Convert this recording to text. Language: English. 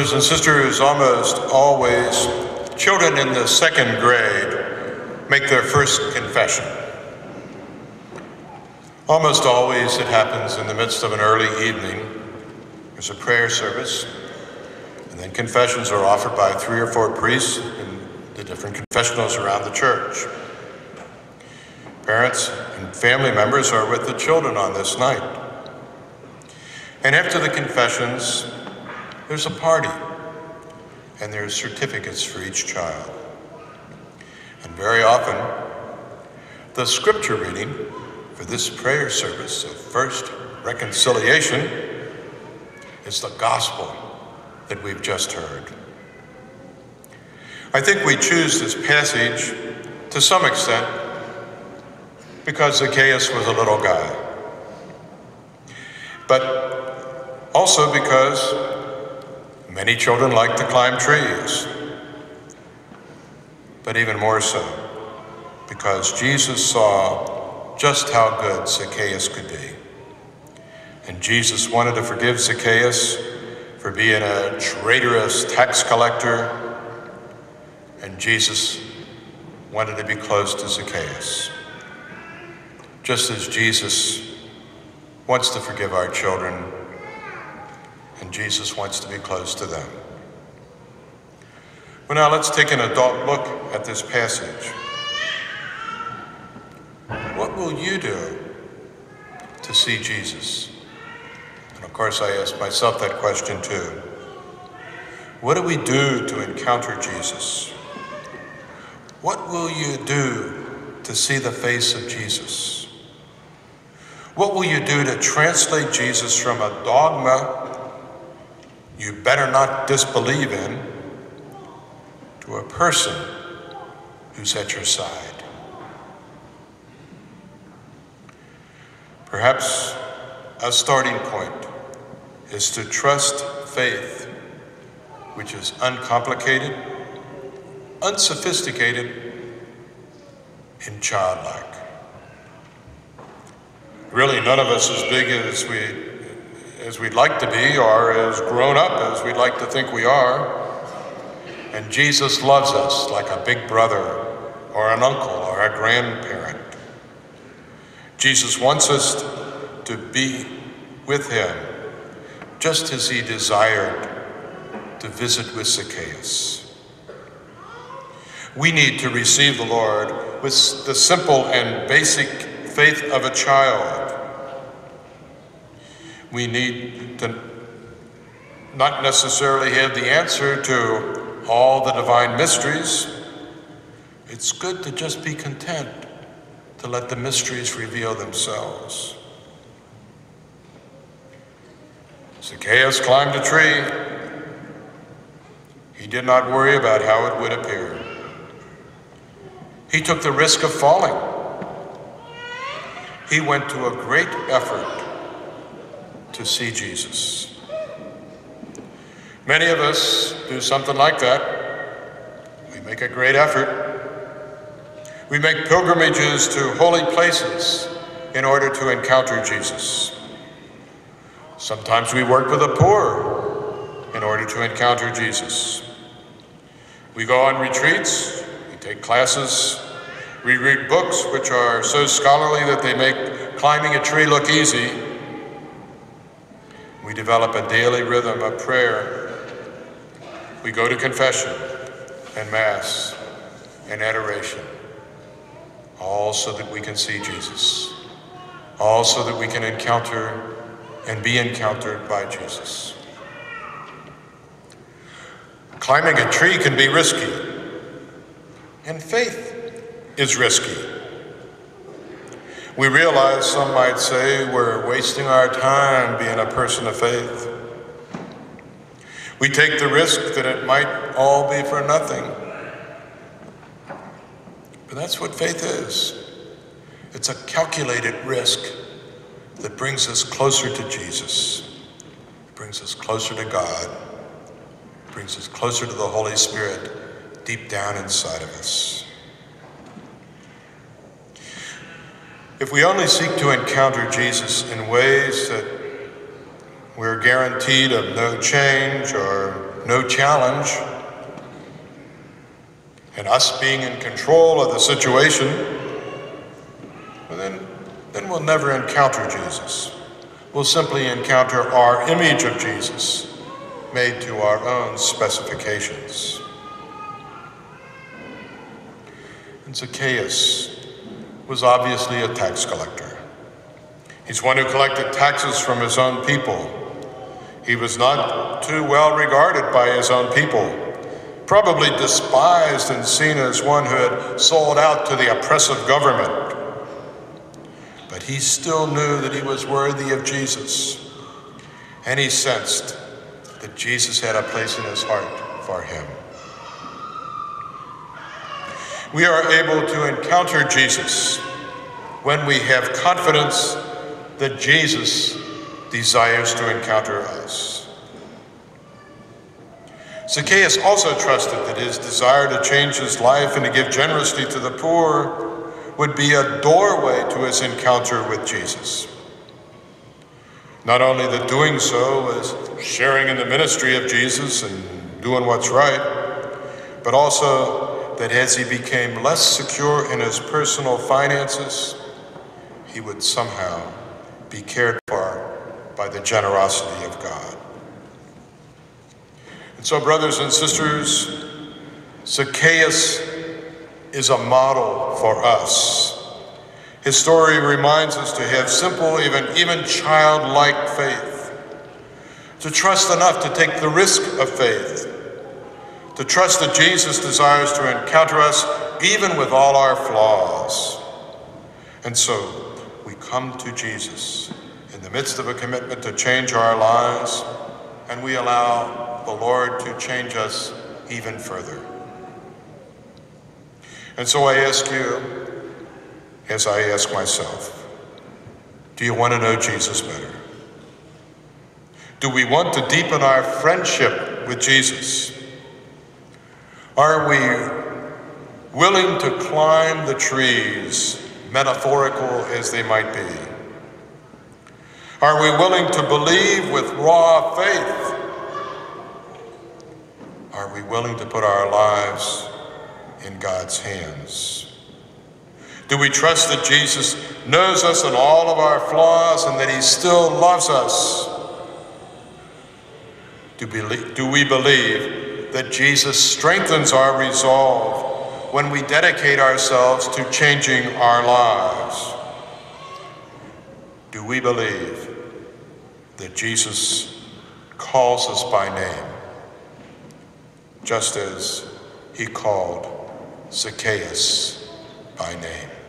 Brothers and sisters, almost always children in the second grade make their first confession. Almost always it happens in the midst of an early evening. There's a prayer service, and then confessions are offered by three or four priests in the different confessionals around the church. Parents and family members are with the children on this night. And after the confessions, there's a party, and there's certificates for each child. And very often, the scripture reading for this prayer service of first reconciliation is the gospel that we've just heard. I think we choose this passage to some extent because Zacchaeus was a little guy, but also because many children like to climb trees, but even more so because Jesus saw just how good Zacchaeus could be. And Jesus wanted to forgive Zacchaeus for being a traitorous tax collector, and Jesus wanted to be close to Zacchaeus just as Jesus wants to forgive our children Jesus wants to be close to them. Well, now let's take an adult look at this passage. What will you do to see Jesus? And of course, I ask myself that question too. What do we do to encounter Jesus? What will you do to see the face of Jesus? What will you do to translate Jesus from a dogma you better not disbelieve in to a person who's at your side? Perhaps a starting point is to trust faith, which is uncomplicated, unsophisticated, and childlike. Really, none of us as big as we as we'd like to be or as grown up as we'd like to think we are. And Jesus loves us like a big brother or an uncle or a grandparent. Jesus wants us to be with him just as he desired to visit with Zacchaeus. We need to receive the Lord with the simple and basic faith of a child. We need to not necessarily have the answer to all the divine mysteries. It's good to just be content to let the mysteries reveal themselves. Zacchaeus climbed a tree. He did not worry about how it would appear. He took the risk of falling. He went to a great effort to see Jesus. Many of us do something like that. We make a great effort. We make pilgrimages to holy places in order to encounter Jesus. Sometimes we work with the poor in order to encounter Jesus. We go on retreats, we take classes, we read books which are so scholarly that they make climbing a tree look easy. We develop a daily rhythm of prayer. We go to confession and Mass and adoration, all so that we can see Jesus, all so that we can encounter and be encountered by Jesus. Climbing a tree can be risky, and faith is risky. We realize, some might say, we're wasting our time being a person of faith. We take the risk that it might all be for nothing. But that's what faith is. It's a calculated risk that brings us closer to Jesus, brings us closer to God, brings us closer to the Holy Spirit deep down inside of us. If we only seek to encounter Jesus in ways that we're guaranteed of no change or no challenge, and us being in control of the situation, well then, then we'll never encounter Jesus. We'll simply encounter our image of Jesus made to our own specifications. And Zacchaeus was obviously a tax collector. He's one who collected taxes from his own people. He was not too well regarded by his own people, probably despised and seen as one who had sold out to the oppressive government. But he still knew that he was worthy of Jesus, and he sensed that Jesus had a place in his heart for him. We are able to encounter Jesus when we have confidence that Jesus desires to encounter us. Zacchaeus also trusted that his desire to change his life and to give generously to the poor would be a doorway to his encounter with Jesus. Not only that doing so was sharing in the ministry of Jesus and doing what's right, but also that as he became less secure in his personal finances, he would somehow be cared for by the generosity of God. And so, brothers and sisters, Zacchaeus is a model for us. His story reminds us to have simple, even, even childlike faith, to trust enough to take the risk of faith, to trust that Jesus desires to encounter us even with all our flaws. And so we come to Jesus in the midst of a commitment to change our lives, and we allow the Lord to change us even further. And so I ask you, as I ask myself, do you want to know Jesus better? Do we want to deepen our friendship with Jesus? Are we willing to climb the trees, metaphorical as they might be? Are we willing to believe with raw faith? Are we willing to put our lives in God's hands? Do we trust that Jesus knows us and all of our flaws and that he still loves us? Do, believe, do we believe that Jesus strengthens our resolve when we dedicate ourselves to changing our lives? Do we believe that Jesus calls us by name, just as he called Zacchaeus by name?